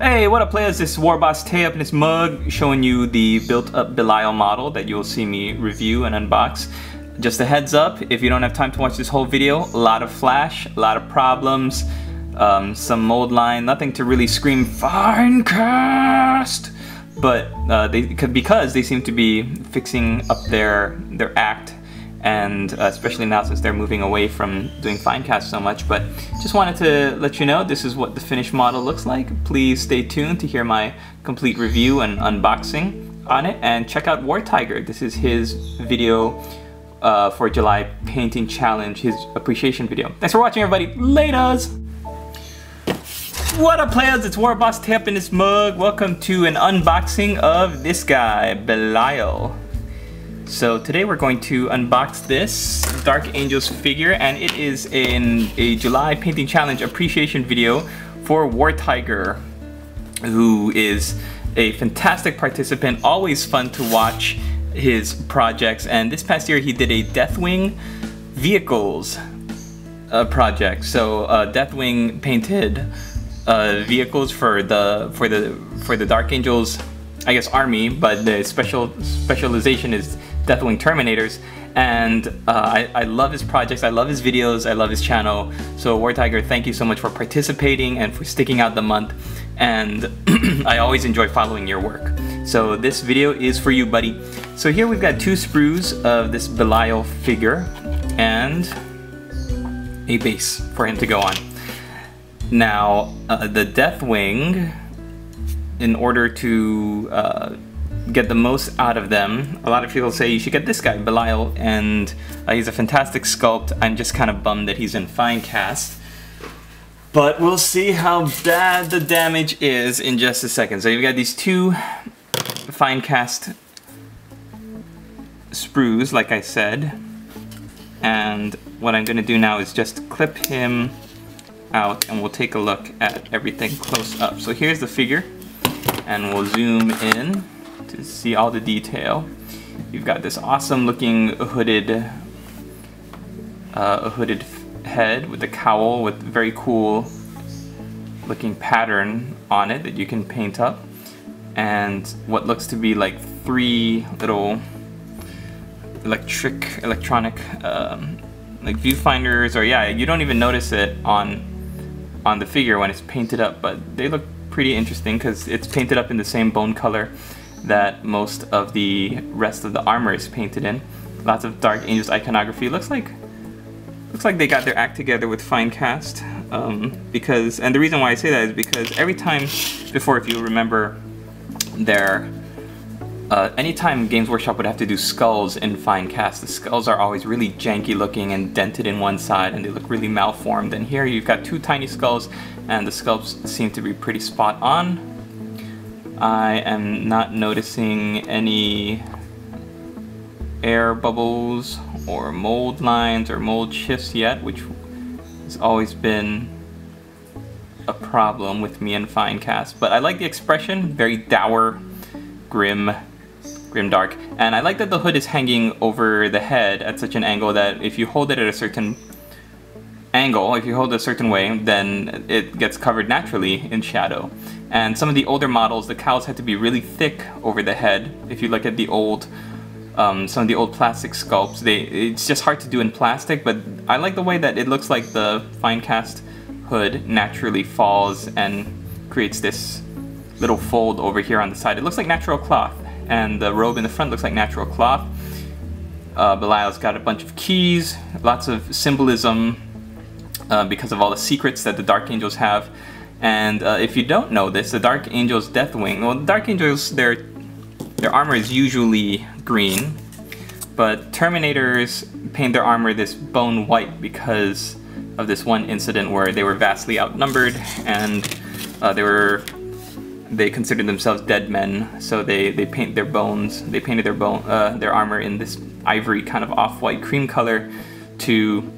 Hey, what up players? This is Warboss Tae up in this mug showing you the built up Belial model that you'll see me review and unbox. Just a heads up, if you don't have time to watch this whole video, a lot of flash, a lot of problems, um, some mold line, nothing to really scream Finecast, but uh, they, because they seem to be fixing up their, their act and uh, especially now since they're moving away from doing Finecast so much but just wanted to let you know this is what the finished model looks like. Please stay tuned to hear my complete review and unboxing on it and check out Wortiger. This is his video uh, for July painting challenge his appreciation video. Thanks for watching everybody. Laters! What up players? It's Warboss Tae in this mug. Welcome to an unboxing of this guy Belial so today we're going to unbox this Dark Angels figure and it is in a July Painting Challenge appreciation video for Wortiger who is a fantastic participant, always fun to watch his projects and this past year he did a Deathwing vehicles uh, project. So uh, Deathwing painted uh, vehicles for the for the for the Dark Angels I guess army, but the special specialization is Deathwing Terminators. And uh, I, I, love his projects, I love his videos, I love his channel. So Wortiger, thank you so much for participating and for sticking out the month. And I always enjoy following your work. So this video is for you, buddy. So here we've got two sprues of this Belial figure and a base for him to go on. Now, uh, the Deathwing, in order to uh, get the most out of them. A lot of people say you should get this guy, Belial, and uh, he's a fantastic sculpt. I'm just kind of bummed that he's in Finecast. But we'll see how bad the damage is in just a second. So you've got these two Finecast sprues, like I said. And what I'm gonna do now is just clip him out and we'll take a look at everything close up. So here's the figure and we'll zoom in to see all the detail. You've got this awesome looking hooded uh, hooded head with a cowl with very cool looking pattern on it that you can paint up and what looks to be like three little electric electronic um, like viewfinders or yeah you don't even notice it on on the figure when it's painted up but they look pretty interesting because it's painted up in the same bone color that most of the rest of the armor is painted in. Lots of Dark Angels iconography. Looks like looks like they got their act together with Finecast. Um, because, and the reason why I say that is because every time before, if you remember, their uh, anytime Games Workshop would have to do skulls in Finecast the skulls are always really janky looking and dented in one side and they look really malformed. And here you've got two tiny skulls and the sculpts seem to be pretty spot on. I am not noticing any air bubbles or mold lines or mold shifts yet, which has always been a problem with me and Finecast. But I like the expression, very dour, grim, grim dark. And I like that the hood is hanging over the head at such an angle that if you hold it at a certain angle, if you hold it a certain way, then it gets covered naturally in shadow. And some of the older models, the cowls had to be really thick over the head. If you look at the old, um, some of the old plastic sculpts, they it's just hard to do in plastic, but I like the way that it looks like the Finecast hood naturally falls and creates this little fold over here on the side. It looks like natural cloth, and the robe in the front looks like natural cloth. Uh, Belial's got a bunch of keys, lots of symbolism uh, because of all the secrets that the Dark Angels have. And uh, if you don't know this, the Dark Angels Deathwing, well, the Dark Angels, their, their armor is usually green, but Terminators paint their armor this bone white because of this one incident where they were vastly outnumbered and uh, they were they considered themselves dead men, so they, they paint their bones. They painted their bone uh, their armor in this ivory kind of off-white cream color to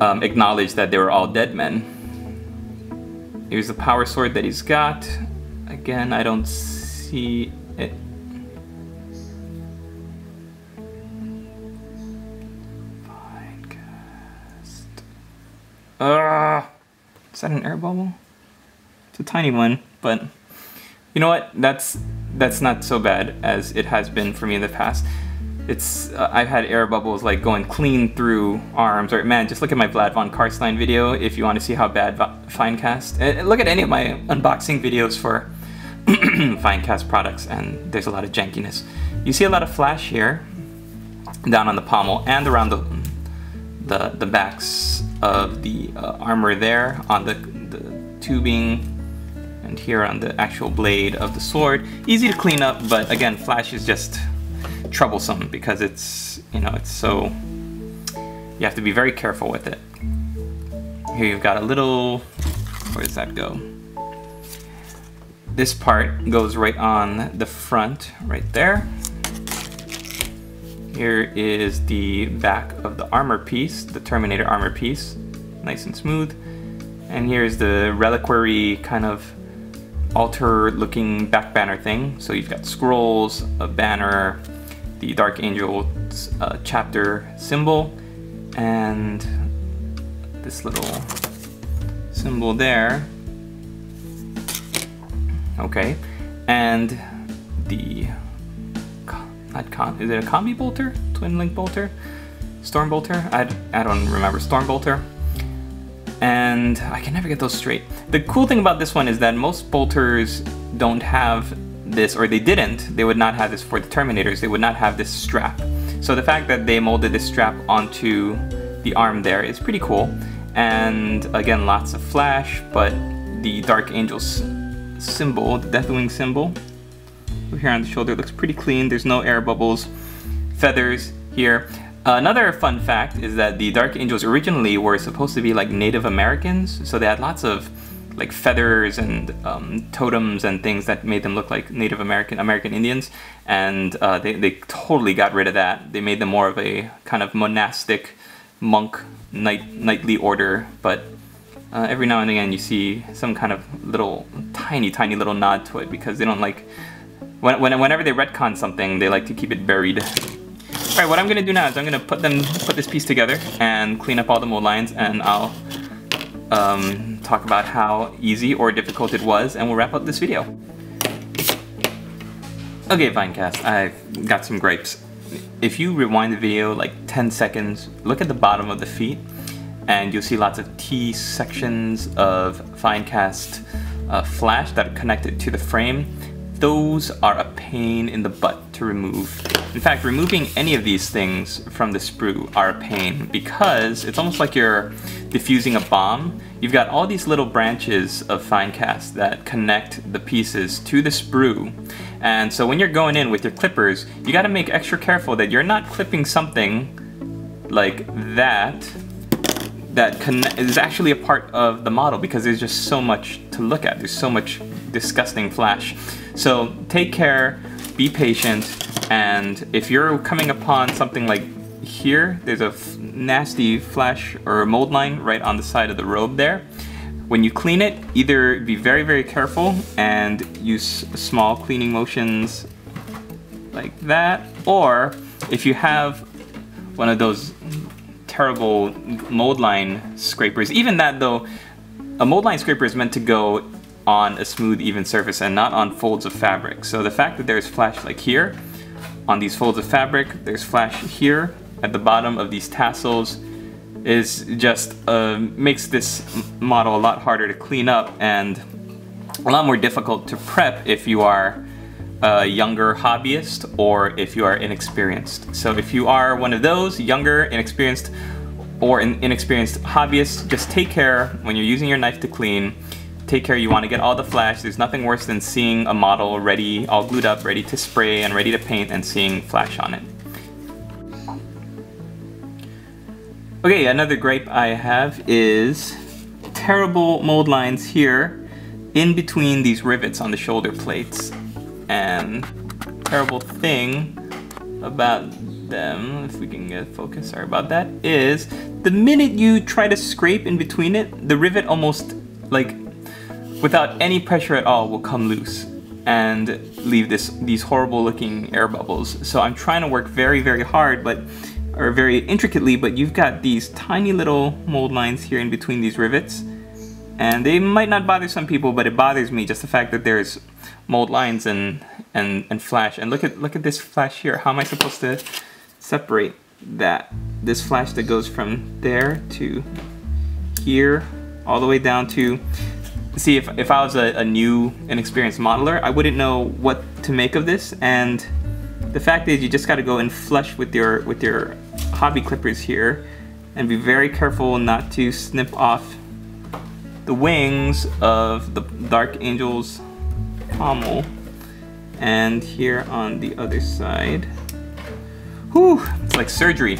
um, acknowledge that they were all dead men. Here's the power sword that he's got. Again, I don't see it. Ah! Is that an air bubble? It's a tiny one, but you know what? That's that's not so bad as it has been for me in the past. It's uh, I've had air bubbles like going clean through arms. Or man, just look at my Vlad von Carstein video if you want to see how bad Finecast. And look at any of my unboxing videos for Finecast products, and there's a lot of jankiness. You see a lot of flash here, down on the pommel and around the the, the backs of the uh, armor there on the, the tubing and here on the actual blade of the sword. Easy to clean up, but again, flash is just troublesome because it's, you know, it's so, you have to be very careful with it. Here you've got a little, where does that go? This part goes right on the front, right there. Here is the back of the armor piece, the Terminator armor piece, nice and smooth. And here's the reliquary kind of altar looking back banner thing. So you've got scrolls, a banner, the Dark Angel uh, chapter symbol, and this little symbol there. Okay, and the not con is it a combi bolter? Twin link bolter? Storm bolter? I, I don't remember. Storm bolter. And I can never get those straight. The cool thing about this one is that most bolters don't have this, or they didn't, they would not have this for the Terminators, they would not have this strap. So the fact that they molded this strap onto the arm there is pretty cool. And again, lots of flash, but the Dark Angel's symbol, the Deathwing symbol, here on the shoulder looks pretty clean. There's no air bubbles, feathers here. Another fun fact is that the Dark Angels originally were supposed to be like Native Americans, so they had lots of like feathers and um, totems and things that made them look like Native American American Indians, and uh, they, they totally got rid of that. They made them more of a kind of monastic monk knight, knightly order, but uh, every now and again you see some kind of little tiny tiny little nod to it because they don't like when, when, whenever they retcon something, they like to keep it buried. Alright, what I'm gonna do now is I'm gonna put them, put this piece together and clean up all the mold lines and I'll um, talk about how easy or difficult it was and we'll wrap up this video. Okay, Finecast, I've got some gripes. If you rewind the video like 10 seconds, look at the bottom of the feet and you'll see lots of T sections of Finecast uh, flash that are connected to the frame those are a pain in the butt to remove. In fact, removing any of these things from the sprue are a pain because it's almost like you're diffusing a bomb. You've got all these little branches of Finecast that connect the pieces to the sprue. And so when you're going in with your clippers, you gotta make extra careful that you're not clipping something like that that is actually a part of the model because there's just so much to look at. There's so much disgusting flash. So take care, be patient, and if you're coming upon something like here, there's a nasty flash or a mold line right on the side of the robe there. When you clean it, either be very, very careful and use small cleaning motions like that, or if you have one of those terrible mold line scrapers, even that though, a mold line scraper is meant to go on a smooth, even surface and not on folds of fabric. So the fact that there's flash like here, on these folds of fabric, there's flash here at the bottom of these tassels, is just uh, makes this model a lot harder to clean up and a lot more difficult to prep if you are a younger hobbyist or if you are inexperienced. So if you are one of those, younger, inexperienced, or an inexperienced hobbyist, just take care when you're using your knife to clean take care, you want to get all the flash. There's nothing worse than seeing a model ready, all glued up, ready to spray and ready to paint and seeing flash on it. Okay, another gripe I have is terrible mold lines here in between these rivets on the shoulder plates. And terrible thing about them, if we can get focus, sorry about that, is the minute you try to scrape in between it, the rivet almost like without any pressure at all will come loose and leave this these horrible looking air bubbles. So I'm trying to work very, very hard, but or very intricately, but you've got these tiny little mold lines here in between these rivets. and they might not bother some people, but it bothers me just the fact that there's mold lines and and and flash. And look at look at this flash here. How am I supposed to separate that? This flash that goes from there to here, all the way down to. See, if, if I was a, a new, inexperienced modeler, I wouldn't know what to make of this. And the fact is, you just got to go in flush with your with your hobby clippers here, and be very careful not to snip off the wings of the Dark Angel's pommel. And here on the other side, whew, it's like surgery.